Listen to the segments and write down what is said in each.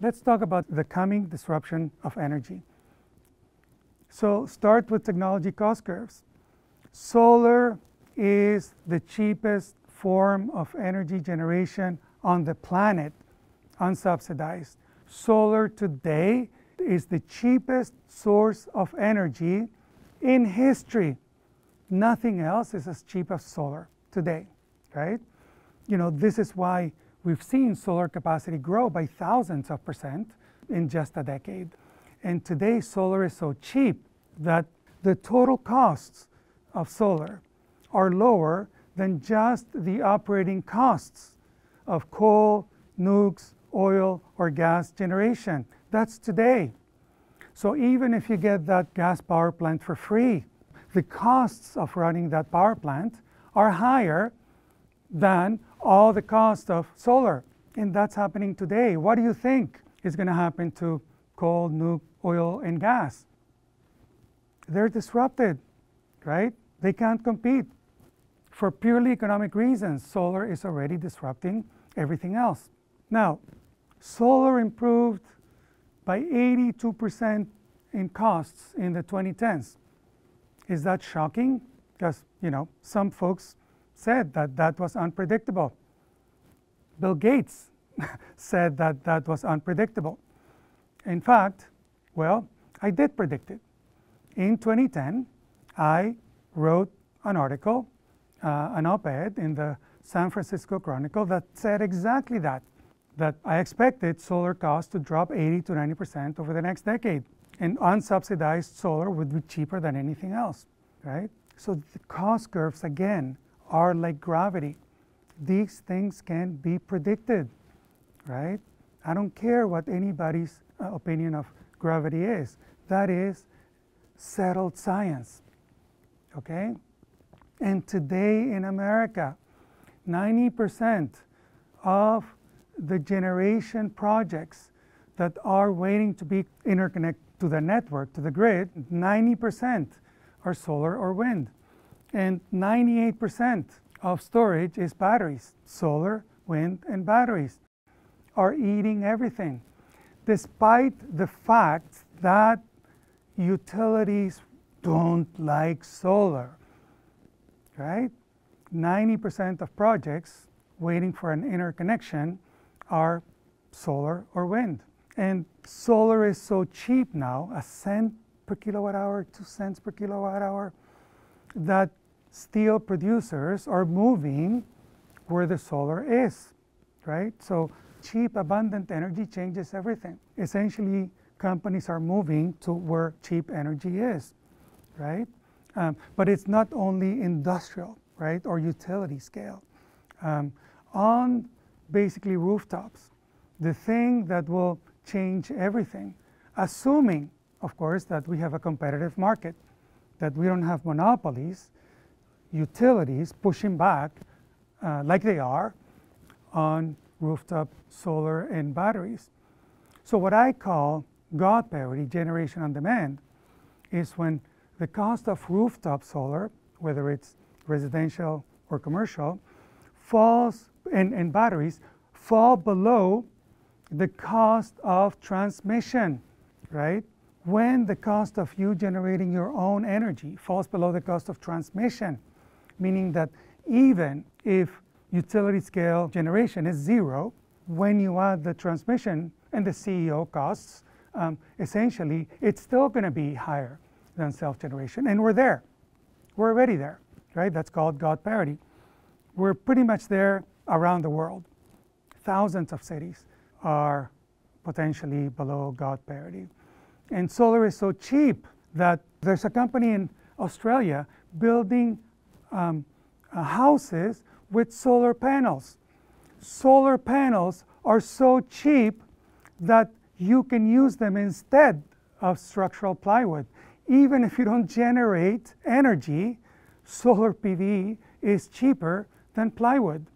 let's talk about the coming disruption of energy. So start with technology cost curves. Solar is the cheapest form of energy generation on the planet, unsubsidized. Solar today is the cheapest source of energy in history. Nothing else is as cheap as solar today, right? You know, this is why we've seen solar capacity grow by thousands of percent in just a decade. And today, solar is so cheap that the total costs of solar are lower than just the operating costs of coal, nukes, oil, or gas generation. That's today. So even if you get that gas power plant for free, the costs of running that power plant are higher than all the cost of solar. And that's happening today. What do you think is going to happen to coal, nuke, oil, and gas? They're disrupted, right? They can't compete. For purely economic reasons, solar is already disrupting everything else. Now, solar improved by 82% in costs in the 2010s. Is that shocking? Because, you know, some folks said that that was unpredictable. Bill Gates said that that was unpredictable. In fact, well, I did predict it. In 2010, I wrote an article, uh, an op-ed in the San Francisco Chronicle that said exactly that, that I expected solar costs to drop 80 to 90% over the next decade. And unsubsidized solar would be cheaper than anything else, right? So the cost curves, again, are like gravity. These things can be predicted, right? I don't care what anybody's uh, opinion of gravity is. That is settled science, okay? And today in America, 90% of the generation projects that are waiting to be interconnected to the network, to the grid, 90% are solar or wind. And 98% of storage is batteries. Solar, wind, and batteries are eating everything. Despite the fact that utilities don't like solar, right? 90% of projects waiting for an interconnection are solar or wind. And solar is so cheap now, a cent per kilowatt hour, two cents per kilowatt hour, that steel producers are moving where the solar is, right? So cheap, abundant energy changes everything. Essentially, companies are moving to where cheap energy is, right? Um, but it's not only industrial, right, or utility scale. Um, on basically rooftops, the thing that will change everything, assuming, of course, that we have a competitive market, that we don't have monopolies, utilities pushing back uh, like they are on rooftop solar and batteries. So what I call God parity, generation on demand, is when the cost of rooftop solar, whether it's residential or commercial, falls, and, and batteries, fall below the cost of transmission, right? When the cost of you generating your own energy falls below the cost of transmission, meaning that even if utility scale generation is zero, when you add the transmission and the CEO costs, um, essentially it's still going to be higher than self-generation. And we're there. We're already there, right? That's called God parity. We're pretty much there around the world. Thousands of cities are potentially below God parity. And solar is so cheap that there's a company in Australia building um, uh, houses with solar panels. Solar panels are so cheap that you can use them instead of structural plywood. Even if you don't generate energy, solar PV is cheaper than plywood.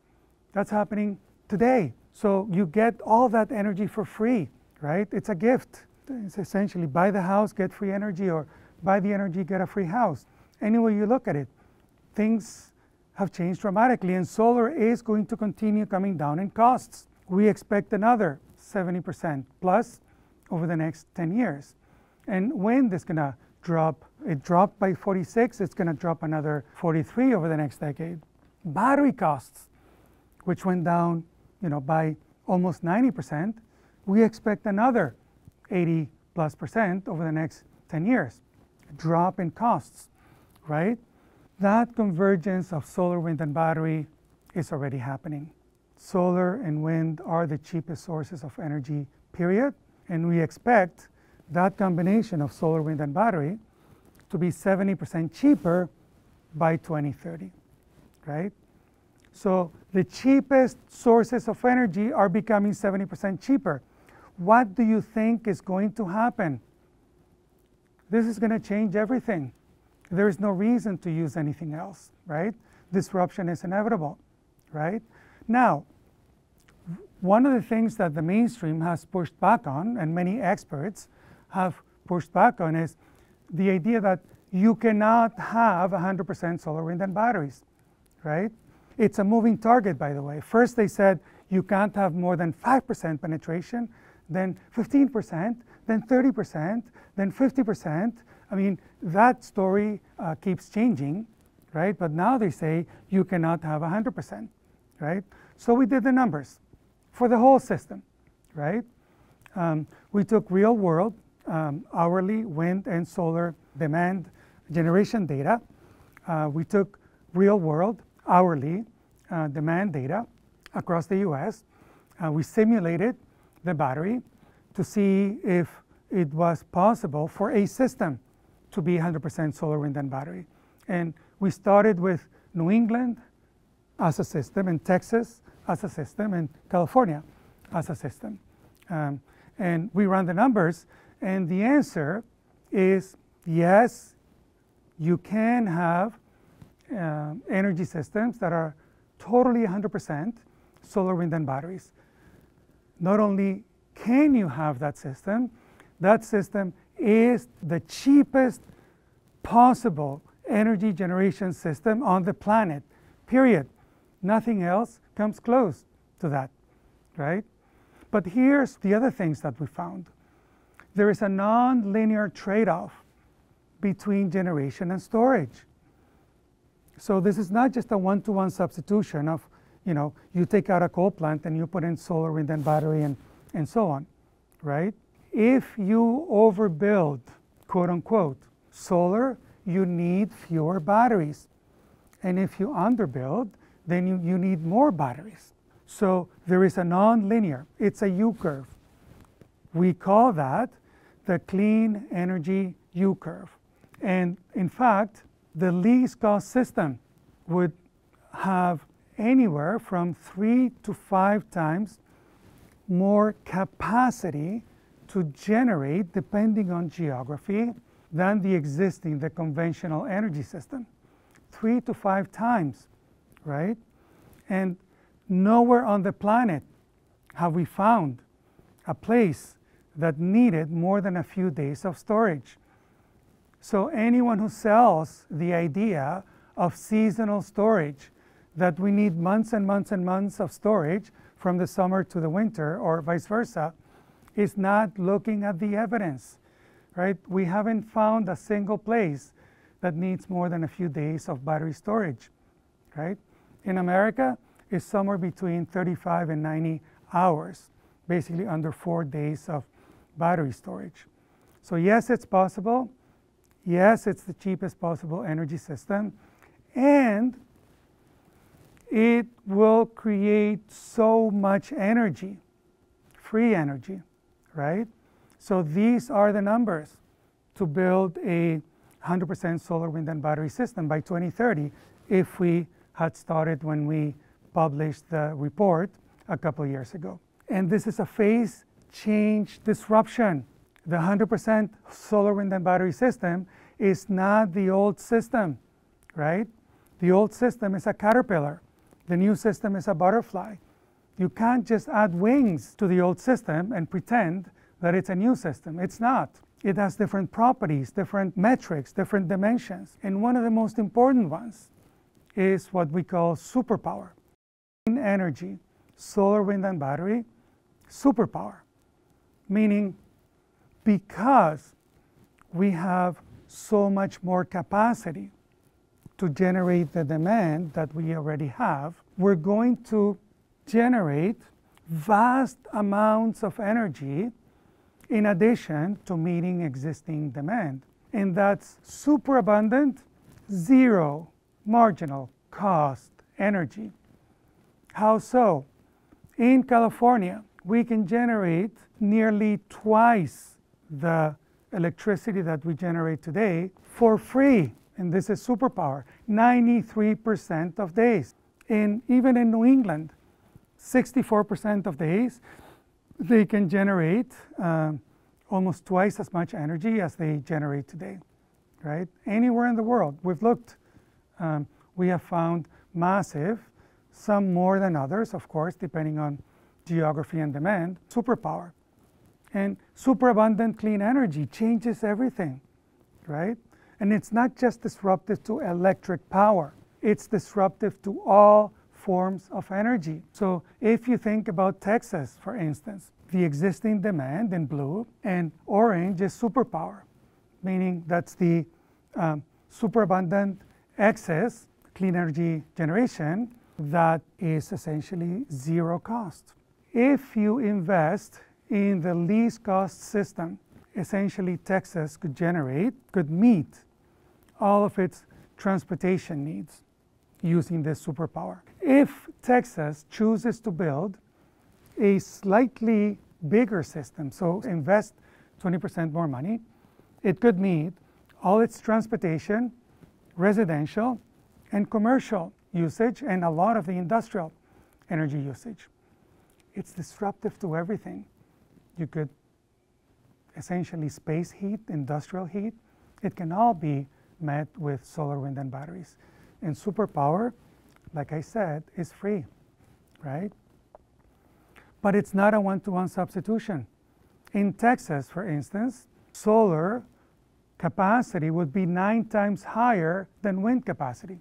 That's happening today. So you get all that energy for free, right? It's a gift. It's essentially buy the house, get free energy, or buy the energy, get a free house. Any way you look at it, things have changed dramatically, and solar is going to continue coming down in costs. We expect another 70% plus over the next 10 years. And wind is going to drop. It dropped by 46. It's going to drop another 43 over the next decade. Battery costs, which went down, you know, by almost 90%, we expect another 80 plus percent over the next 10 years. Drop in costs, right? That convergence of solar, wind, and battery is already happening. Solar and wind are the cheapest sources of energy, period. And we expect that combination of solar, wind, and battery to be 70% cheaper by 2030, right? So the cheapest sources of energy are becoming 70% cheaper. What do you think is going to happen? This is going to change everything. There is no reason to use anything else, right? Disruption is inevitable, right? Now, one of the things that the mainstream has pushed back on, and many experts have pushed back on, is the idea that you cannot have 100% solar, wind, and batteries, right? It's a moving target, by the way. First, they said you can't have more than 5% penetration, then 15%, then 30%, then 50%. I mean, that story uh, keeps changing, right? But now they say you cannot have 100%, right? So we did the numbers for the whole system, right? Um, we took real world, um, hourly wind and solar demand generation data. Uh, we took real world, hourly uh, demand data across the US. Uh, we simulated the battery to see if it was possible for a system to be 100% solar, wind, and battery. And we started with New England as a system, and Texas as a system, and California as a system. Um, and we ran the numbers, and the answer is yes, you can have uh, energy systems that are totally 100% solar, wind, and batteries. Not only can you have that system, that system is the cheapest possible energy generation system on the planet, period. Nothing else comes close to that, right? But here's the other things that we found. There is a non-linear trade-off between generation and storage. So this is not just a one-to-one substitution of, you know, you take out a coal plant and you put in solar, wind, and battery and, and so on, right? If you overbuild, quote unquote, solar, you need fewer batteries. And if you underbuild, then you, you need more batteries. So there is a non-linear, it's a U-curve. We call that the clean energy U-curve. And in fact, the least cost system would have anywhere from three to five times more capacity to generate, depending on geography, than the existing, the conventional energy system. Three to five times, right? And nowhere on the planet have we found a place that needed more than a few days of storage. So anyone who sells the idea of seasonal storage, that we need months and months and months of storage from the summer to the winter or vice versa, is not looking at the evidence, right? We haven't found a single place that needs more than a few days of battery storage, right? In America, it's somewhere between 35 and 90 hours, basically under four days of battery storage. So yes, it's possible. Yes, it's the cheapest possible energy system, and it will create so much energy, free energy, right? So these are the numbers to build a 100% solar, wind, and battery system by 2030 if we had started when we published the report a couple years ago. And this is a phase change disruption. The 100% solar, wind, and battery system is not the old system, right? The old system is a caterpillar. The new system is a butterfly. You can't just add wings to the old system and pretend that it's a new system. It's not. It has different properties, different metrics, different dimensions. And one of the most important ones is what we call superpower. In energy, solar, wind, and battery superpower, meaning because we have so much more capacity to generate the demand that we already have, we're going to generate vast amounts of energy in addition to meeting existing demand. And that's super abundant, zero marginal cost energy. How so? In California, we can generate nearly twice the electricity that we generate today for free. And this is superpower 93% of days. And even in New England, 64% of days, they can generate um, almost twice as much energy as they generate today, right? Anywhere in the world, we've looked, um, we have found massive, some more than others, of course, depending on geography and demand, superpower. And superabundant clean energy changes everything, right? And it's not just disruptive to electric power, it's disruptive to all forms of energy. So if you think about Texas, for instance, the existing demand in blue and orange is superpower, meaning that's the um, superabundant excess clean energy generation that is essentially zero cost. If you invest in the least cost system, essentially Texas could generate, could meet all of its transportation needs using this superpower. If Texas chooses to build a slightly bigger system, so invest 20% more money, it could meet all its transportation, residential, and commercial usage, and a lot of the industrial energy usage. It's disruptive to everything. You could essentially space heat, industrial heat. It can all be met with solar, wind, and batteries. And superpower, like I said, is free, right? But it's not a one-to-one substitution. In Texas, for instance, solar capacity would be nine times higher than wind capacity,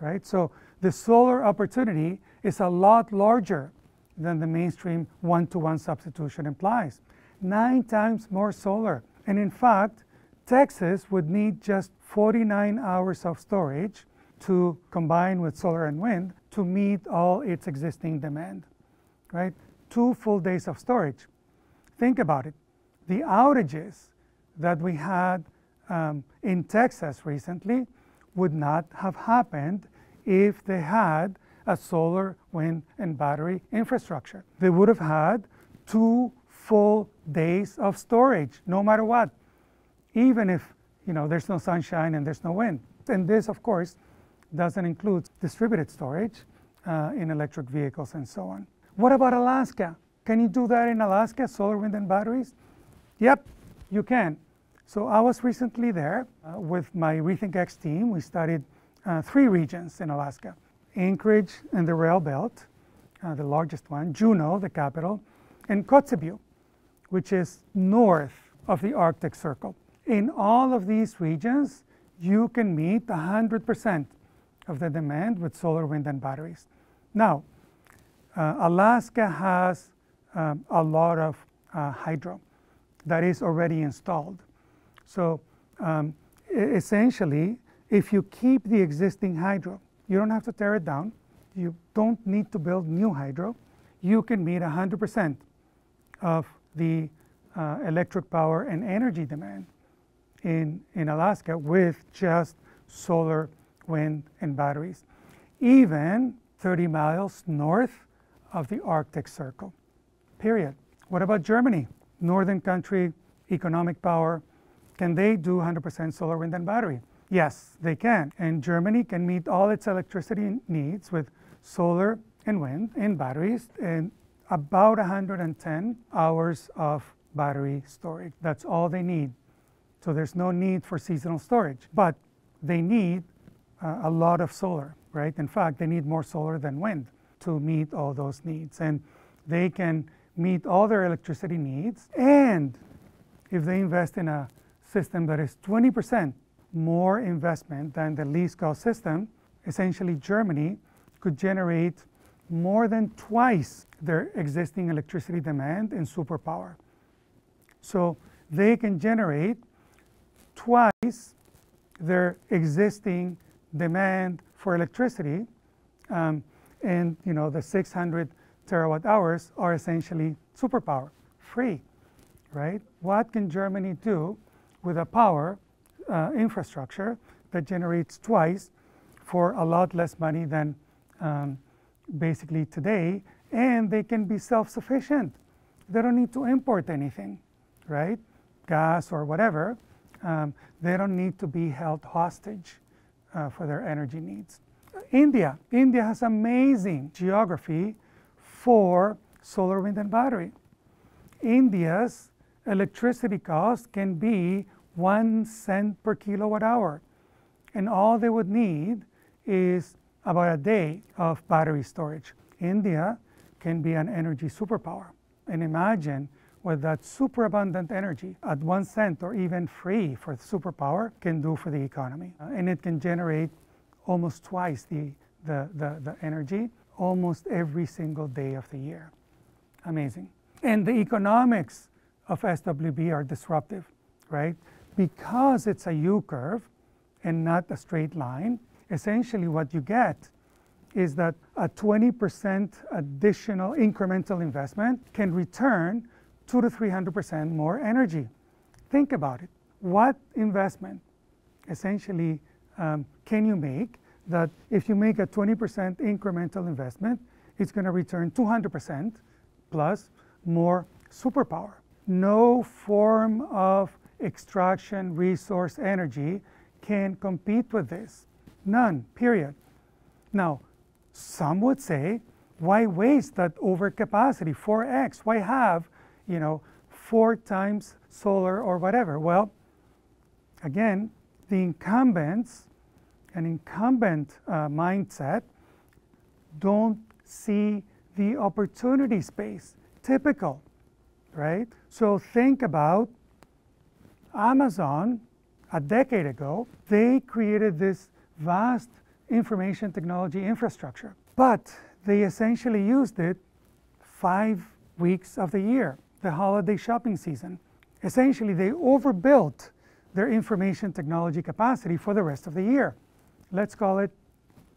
right? So the solar opportunity is a lot larger than the mainstream one-to-one substitution implies. Nine times more solar. And in fact, Texas would need just 49 hours of storage to combine with solar and wind to meet all its existing demand, right? Two full days of storage. Think about it. The outages that we had um, in Texas recently would not have happened if they had a solar, wind, and battery infrastructure. They would have had two full days of storage, no matter what, even if you know there's no sunshine and there's no wind. And this, of course, doesn't include distributed storage uh, in electric vehicles and so on. What about Alaska? Can you do that in Alaska, solar, wind, and batteries? Yep, you can. So I was recently there uh, with my RethinkX team. We studied uh, three regions in Alaska. Anchorage and the rail belt, uh, the largest one, Juneau, the capital, and Kotzebue, which is north of the Arctic Circle. In all of these regions, you can meet 100% of the demand with solar, wind, and batteries. Now, uh, Alaska has um, a lot of uh, hydro that is already installed. So um, essentially, if you keep the existing hydro, you don't have to tear it down. You don't need to build new hydro. You can meet 100% of the uh, electric power and energy demand in, in Alaska with just solar wind, and batteries, even 30 miles north of the Arctic Circle, period. What about Germany? Northern country, economic power. Can they do 100% solar, wind, and battery? Yes, they can. And Germany can meet all its electricity needs with solar and wind and batteries and about 110 hours of battery storage. That's all they need. So there's no need for seasonal storage. But they need uh, a lot of solar, right? In fact, they need more solar than wind to meet all those needs. And they can meet all their electricity needs. And if they invest in a system that is 20% more investment than the least cost system, essentially Germany could generate more than twice their existing electricity demand in superpower. So they can generate twice their existing demand for electricity um, and you know the 600 terawatt hours are essentially superpower free right? What can germany do with a power uh, infrastructure that generates twice for a lot less money than um, basically today and they can be self-sufficient? They don't need to import anything right? Gas or whatever um, they don't need to be held hostage uh, for their energy needs India. India has amazing geography for solar, wind, and battery. India's electricity cost can be one cent per kilowatt hour. And all they would need is about a day of battery storage. India can be an energy superpower. And imagine what that superabundant energy at one cent or even free for superpower can do for the economy. Uh, and it can generate almost twice the, the, the, the energy almost every single day of the year. Amazing. And the economics of SWB are disruptive, right? Because it's a U curve and not a straight line, essentially what you get is that a 20% additional incremental investment can return two to 300% more energy. Think about it. What investment essentially um, can you make that if you make a 20% incremental investment, it's going to return 200% plus more superpower. No form of extraction, resource, energy can compete with this. None, period. Now, some would say, why waste that overcapacity, 4x? Why have, you know, four times solar or whatever? Well, again, the incumbents, an incumbent uh, mindset, don't see the opportunity space. Typical, right? So think about Amazon a decade ago. They created this vast information technology infrastructure, but they essentially used it five weeks of the year, the holiday shopping season. Essentially, they overbuilt their information technology capacity for the rest of the year. Let's call it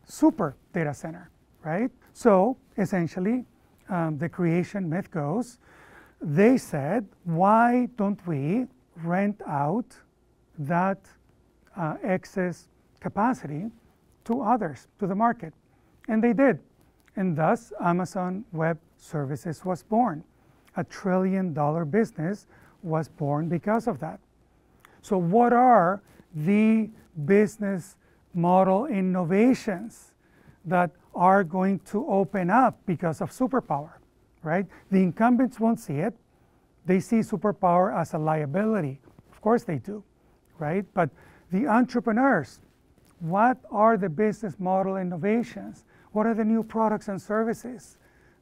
super data center, right? So essentially, um, the creation myth goes, they said, why don't we rent out that uh, excess capacity to others, to the market? And they did. And thus, Amazon Web Services was born. A trillion dollar business was born because of that. So what are the business model innovations that are going to open up because of superpower, right? The incumbents won't see it. They see superpower as a liability. Of course they do, right? But the entrepreneurs, what are the business model innovations? What are the new products and services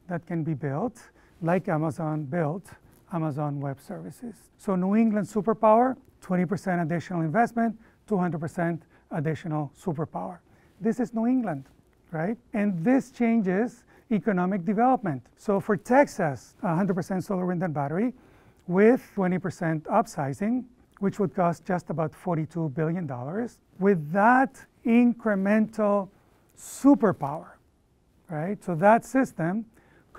that can be built, like Amazon built Amazon Web Services? So New England superpower, 20% additional investment, 200% additional superpower. This is New England, right? And this changes economic development. So for Texas, 100% solar, wind, and battery with 20% upsizing, which would cost just about $42 billion. With that incremental superpower, right? So that system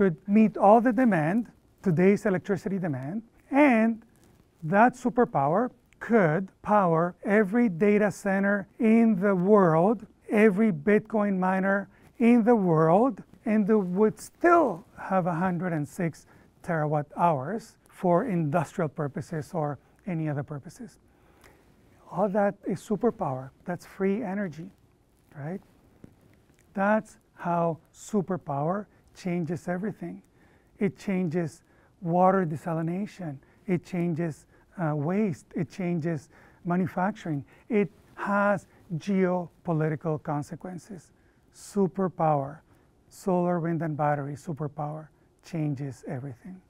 could meet all the demand, today's electricity demand, and that superpower could power every data center in the world, every Bitcoin miner in the world, and they would still have 106 terawatt hours for industrial purposes or any other purposes. All that is superpower. That's free energy, right? That's how superpower changes everything. It changes water desalination. It changes uh, waste, it changes manufacturing, it has geopolitical consequences. Superpower, solar, wind, and battery superpower changes everything.